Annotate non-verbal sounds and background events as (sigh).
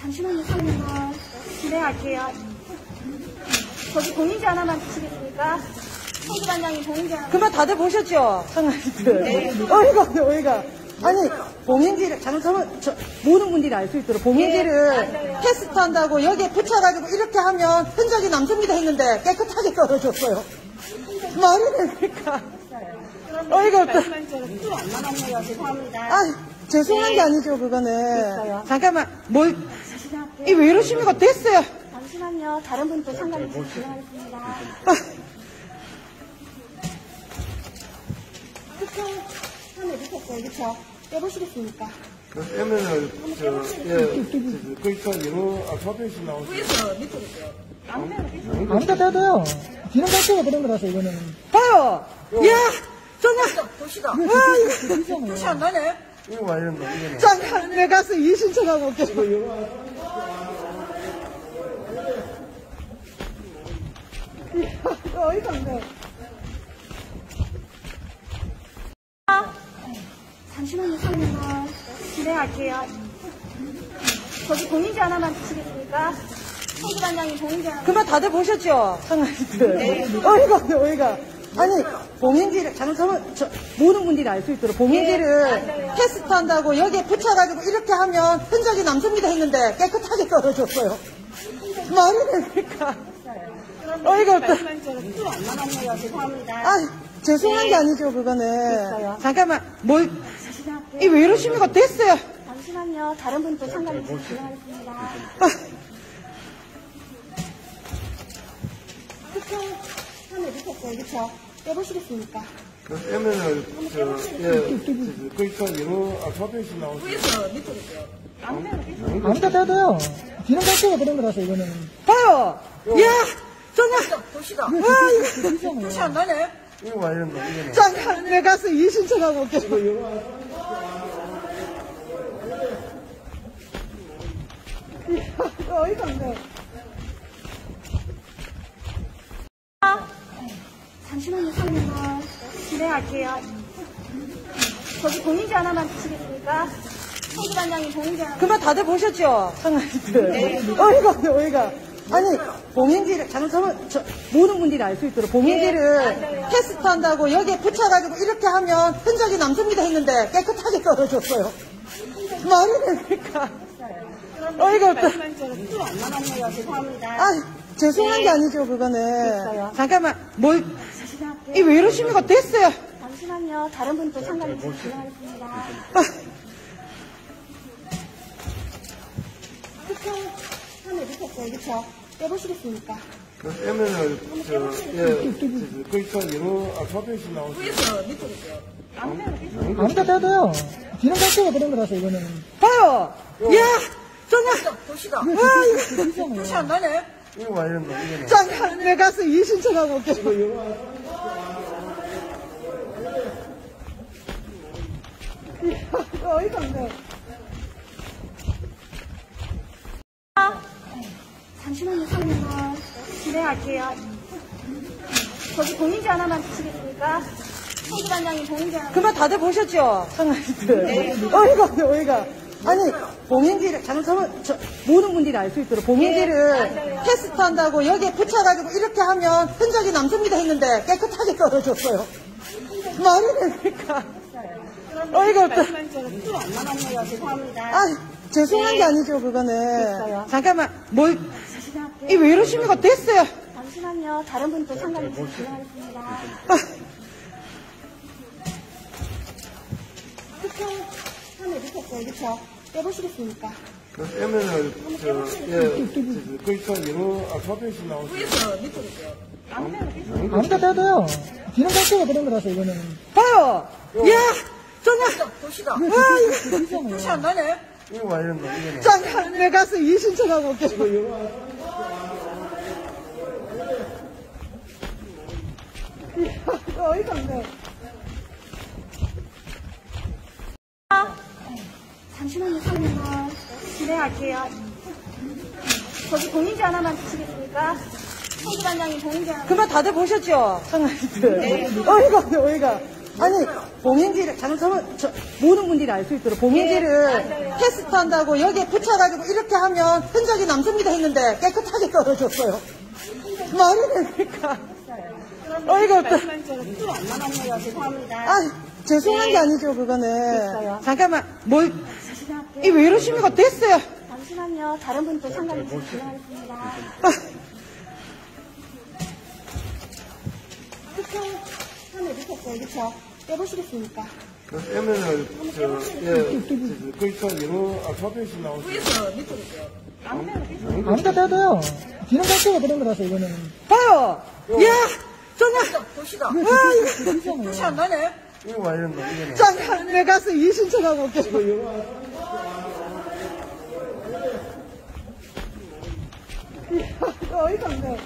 잠시만요, 선생님. 진행할게요. 저기 공인지 하나만 주시겠습니까? 홍수반장님 공인지 하나. 그만 다들 보셨죠? 상하이들. 어이가, 어이가. 아니, 봉인지를, 잘못하면, 저, 모든 분들이 알 수 있도록 봉인지를 테스트 한다고 여기에 붙여가지고 이렇게 하면 흔적이 남습니다 했는데 깨끗하게 떨어졌어요. 말이 됩니까? 어이가 없다. 아, 죄송한 게 아니죠, 그거는. 잠깐만, 뭘, 이왜 이러십니까? 됐어요. 잠시만요. 다른 분또 상담 좀 진행하겠습니다. 아, 특정 판에 넣으셨어요. 그쵸? 빼보시겠습니까? 그 M을 저, 예, 저, 거기서 여러 알파벳이 나오죠. 아무다 돼도요. 기능 자체가 그런 거라서 이거는. 봐요. 야, 정말. 도시다. 아. 도시 안 나네. 이거 와 이런다, 이거는. 잠깐, 내 가서 이 신청하고 올게. 어이가 없네. 잠시만요, 선생님. 진행할게요. 저기 공인지 하나만 주시겠습니까? 홍수반장님 공인지 하나. 그만 다들 보셨죠? 상하이들. 어이가 없네, 어이가. 아니, 봉인지를, 잘못하면, 저, 모든 분들이 알 수 있도록 봉인지를 테스트 한다고 여기에 붙여가지고 이렇게 하면 흔적이 남습니다 했는데 깨끗하게 떨어졌어요. 말이 됩니까? 어이가 없다. 아, 죄송한 게 아니죠, 그거는. 됐어요. 잠깐만, 뭘, 다시 할게요. 이왜 이러십니까? 됐어요. 잠시만요. 다른 상담 좀 진행하겠습니다. 아, 특정 판에 넣으셨어요. 그쵸? 빼보시겠습니까? 그 M을 저, 예, 저, 거기서 여러 알파벳이 나오죠. 아무다 돼도요. 기능 자체가 그런 거라서 이거는. 봐요. 야, 정말. 도시다. 아. 도시 안 나네. 이거 와 이런다, 이거는. 잠깐, 내 가서 이 신청하고 올게. 어이가 없네. 잠시만요, 선생님. 진행할게요. 저기 공인지 하나만 주시겠습니까? 홍수반장님 공인지 하나. 그만 다들 보셨죠? 상하이들. 어이가 없네, 어이가. 아니, 봉인지를, 저, 모든 분들이 알 수 있도록 봉인지를 테스트 한다고 여기에 붙여가지고 이렇게 하면 흔적이 남습니다 했는데 깨끗하게 떨어졌어요. 말이 됩니까? 어이가 없다. 아, 죄송한 게 아니죠, 그거는. 잠깐만, 뭘. 이 왜 이러십니까? 됐어요. 잠시만요. 다른 분또 상담 좀 진행하겠습니다. 아, 특정 판에 넣으셨어요. 그쵸? 빼보시겠습니까? 저, 예, 저, 거기서 여러 알파벳이 나오죠. 아무다 돼도요. 기능 자체가 그런 거라서 이거는. 봐요. 야, 정말. 도시다. 아, 이거, 그렇잖아요. 도시 안 나네. 이거 와 이런다, 이거는. 잠깐, 내 가서 이 신청하고 올게. 어이가 없네. 잠시만요, 선생님. 진행할게요. 저기 공인지 하나만 주시겠습니까? 홍수반장님 공인지 하나. 그만 다들 보셨죠? 상하이들. 어이가 없네, 어이가. 아니, 봉인지를, 잘못하면, 저, 모든 분들이 알 수 있도록 봉인지를 테스트 한다고 여기에 붙여가지고 이렇게 하면 흔적이 남습니다 했는데 깨끗하게 떨어졌어요. (laughs) 말이 됩니까? 어이가 없다. 죄송합니다. 아, 죄송한 게 아니죠, 그거는. 잠깐만, 뭘, 이왜 이러십니까? 됐어요. 잠시만요. 다른 분또 상담 좀 진행하겠습니다. 아, 특정 판에 넣으셨어요. 그쵸? 빼보시겠습니까? 그 M을 저, 예, 저, 거기서 여러 알파벳이 나오죠. 아무다 돼도요. 기능 자체가 그런 거라서 이거는. 봐요. 야, 정말. 도시다. 아, 이거. 도시 안 나네. 이거 와. 잠깐, 내 가서 이 신청하고 올게. 어이가 없네. 잠시만요, 선생님. 진행할게요. 저기 공인지 하나만 주시겠습니까? 홍수반장님 공인지 하나. 그만 다들 보셨죠? 상하이들. 어이가 없네, 어이가. 아니, 봉인지를 잘못하면 저, 모든 분들이 알 수 있도록 봉인지를 테스트 한다고 여기에 붙여가지고 이렇게 하면 흔적이 남습니다 했는데 깨끗하게 떨어졌어요. (laughs) 말이 됩니까? 어이가 없다. 또안 남았네요. 죄송합니다. 아, 죄송한 게 아니죠, 그거는. 잠깐만, 뭘, 이왜 이러십니까? 됐어요. 잠시만요. 다른 분도 상담 좀 진행하겠습니다. 아, 처음에 느꼈어요. 그쵸? 빼보시겠습니까? 그 M을 저, 예, 저, 거기서 여러 알파벳이 나오죠. 아무도 떼도 돼요. 기능 자체가 그런 거라서 이거는. 봐요. 야, 정말. 와, 이거. 진짜 안 나네. 이거 와 이런 거, 이거는. 잠깐, 내 가서 이 신청하고 올게. 어이가 없네.